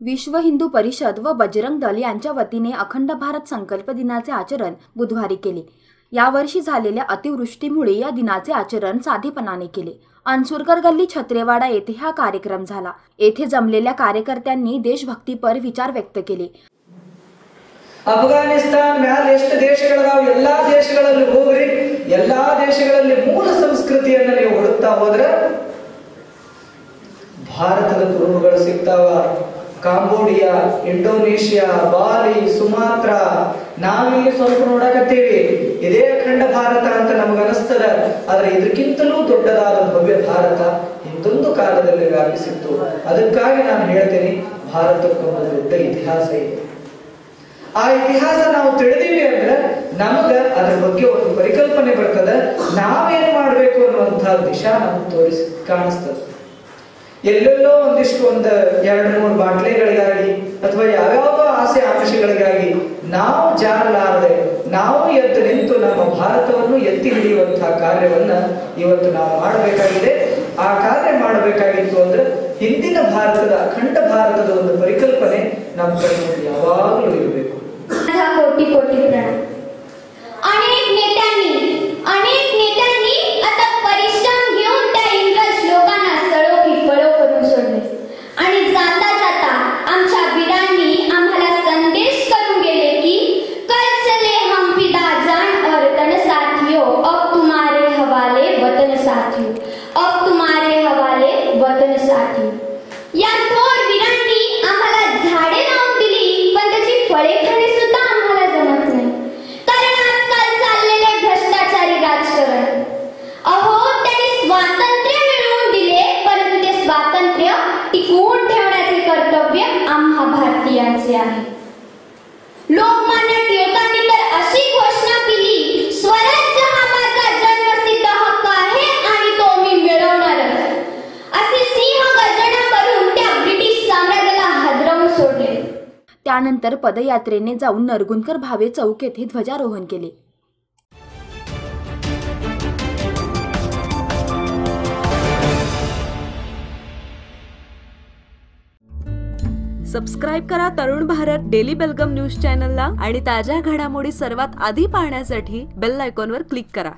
विश्व हिंदू परिषद व बजरंग दल यांच्या वतीने अखंड भारत संकल्प दिनाचे आचरण बुधवारी केले यावर्षी झालेल्या अतिवृष्टीमुळे या दिनाचे आचरण साधेपणाने केले अनसुरकर गल्ली छत्रेवाडा येथे हा कार्यक्रम झाला येथे जमलेल्या कार्यकर्त्यांनी देशभक्तीपर विचार व्यक्त केले ಅಫ್ಘಾನಿಸ್ತಾನ್ ಮ್ಯಾಲ ಎಷ್ಟು ದೇಶಗಳದಾವ ಎಲ್ಲಾ ದೇಶಗಳಲ್ಲಿ ಹೋಗ್ರಿ ಎಲ್ಲಾ ದೇಶಗಳಲ್ಲಿ ಮೂಲ ಸಂಸ್ಕೃತಿಯನ್ನ ನೀವು ಹುಡುಕ್ತಾ ಹೋದ್ರೆ ಭಾರತದ ಕುರುಹುಗಳು ಸಿಗ್ತಾವ ಕಾಂಬೋಡಿಯಾ, ಇಂಡೋನೇಷಿಯಾ, ಬಾಲಿ, ಸುಮಾತ್ರ ನಾವಿಲ್ಲಿ ಸ್ವಲ್ಪ ನೋಡಕತ್ತೇವೆ. ಇದೇ ಅಖಂಡ ಭಾರತ ಅಂತ ನಮಗನಿಸ್ತದ ಆದ್ರೆ ಇದಕ್ಕಿಂತಲೂ ದೊಡ್ಡದಾದ ಭವ್ಯ ಭಾರತ ಇಂದೊಂದು ಕಾಲದಲ್ಲಿ ವ್ಯಾಪಿಸಿತ್ತು. ಅದಕ್ಕಾಗಿ ನಾನು ಹೇಳ್ತೇನೆ ಭಾರತಕ್ಕೊಂದು ದೊಡ್ಡ ಇತಿಹಾಸ ಇದೆ. ಆ ಇತಿಹಾಸ ನಾವು ತಿಳಿದೀವಿ ಅಂದ್ರೆ ನಮಗ ಅದ್ರ ಬಗ್ಗೆ ಒಂದು ಪರಿಕಲ್ಪನೆ ಬರ್ತದ. ನಾವೇನು ಮಾಡಬೇಕು ಅನ್ನುವಂತಹ ದಿಶಾ ನಮ್ಗೆ ತೋರಿಸಿ ಕಾಣಿಸ್ತದೆ. ಎಲ್ಲೆಲ್ಲೋ ಒಂದಿಷ್ಟು ಒಂದು ಎರಡು ಮೂರು ಬಾಟ್ಲೆಗಳಿಗಾಗಿ ಅಥವಾ ಯಾವ್ಯಾವ ಆಸೆ ಆಕಾಶಗಳಿಗಾಗಿ ನಾವು ಜಾರಲಾರದೆ ನಾವು ಎದ್ದು ನಿಂತು ನಮ್ಮ ಭಾರತವನ್ನು ಎತ್ತಿ ಹಿಡಿಯುವಂತಹ ಕಾರ್ಯವನ್ನ ಇವತ್ತು ನಾವು ಮಾಡಬೇಕಾಗಿದೆ. ಆ ಕಾರ್ಯ ಮಾಡಬೇಕಾಗಿತ್ತು ಅಂದ್ರೆ ಹಿಂದಿನ ಭಾರತದ ಅಖಂಡ ಭಾರತದ ಒಂದು ಪರಿಕಲ್ಪನೆ ನಮ್ಮ ಕಡೆ आम्हा आहे. लोकमान्य टिळकांनी तर अशी घोषणा केली स्वराज्य हा माझा जन्मसिद्ध हक्क आहे आणि तो मी मिळवणारच. असे सिंह गर्जना करून त्या ब्रिटिश साम्राज्याला हादरवून सोडले. त्यानंतर पदयात्रेने जाऊन नरगुंदकर भावे चौक येथे ध्वजारोहण केले. सबस्क्राईब करा तरुण भारत डेली बेलगम न्यूज चॅनलला आणि ताज्या घडामोडी सर्वात आधी पाहण्यासाठी बेल आयकॉनवर क्लिक करा.